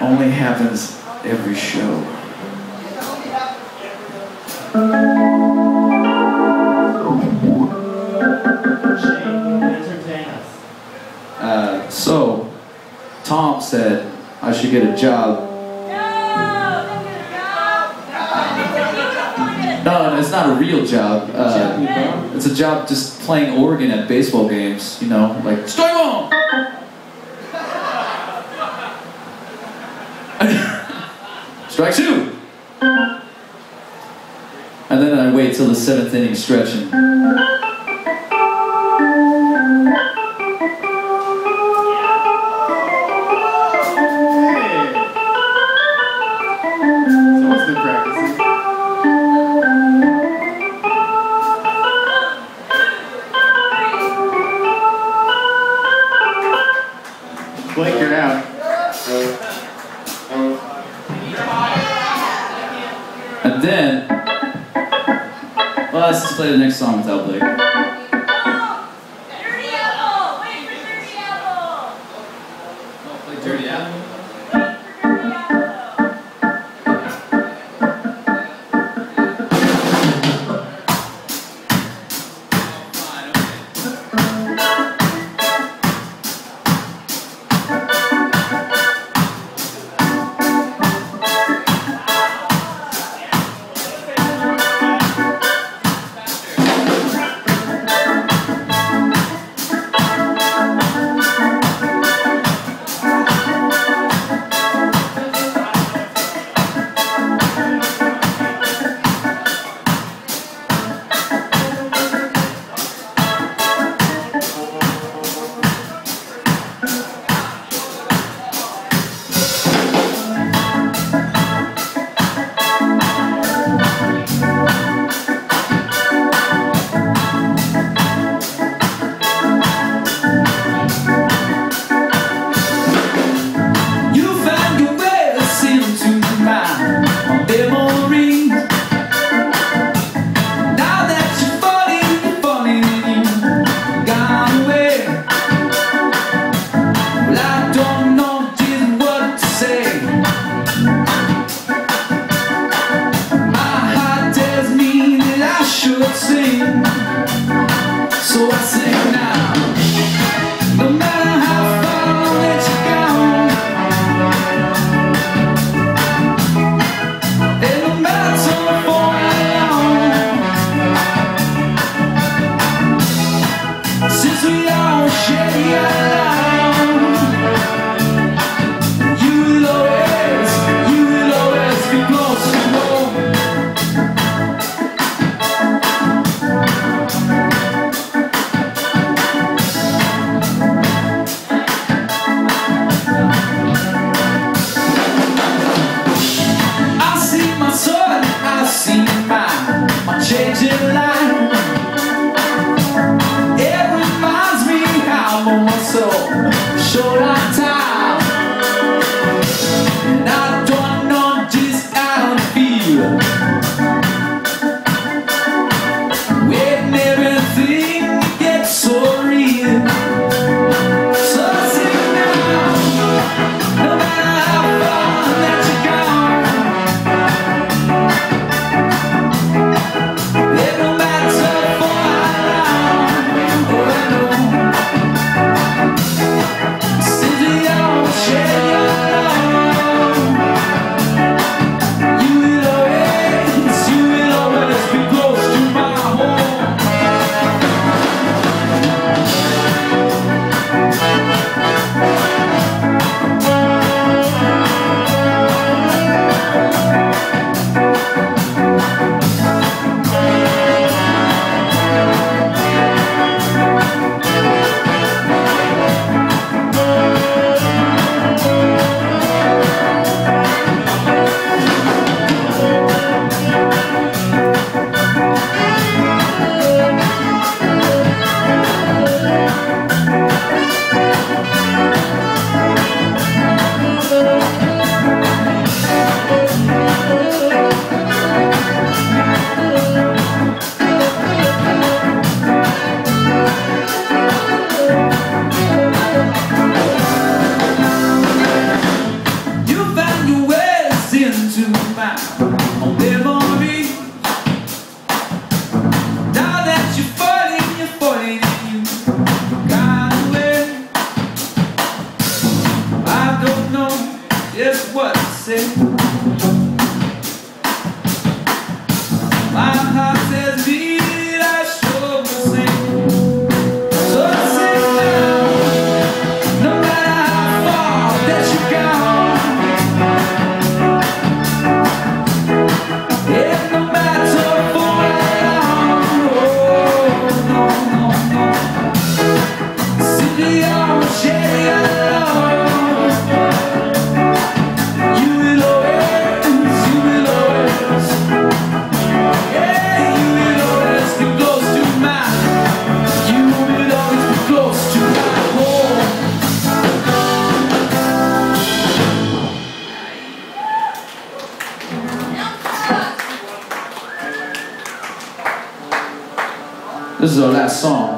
only happens every show. Uh, so, Tom said I should get a job. No, no, it's not a real job. Uh, it's a job just playing organ at baseball games. You know, like strike two. And then I wait till the seventh inning stretch and. Blake, you're out. Well, let's play the next song without Blake. We don't yeah. about on. Now that you're falling, you're falling and you away. I don't know just what to say. This is our last song.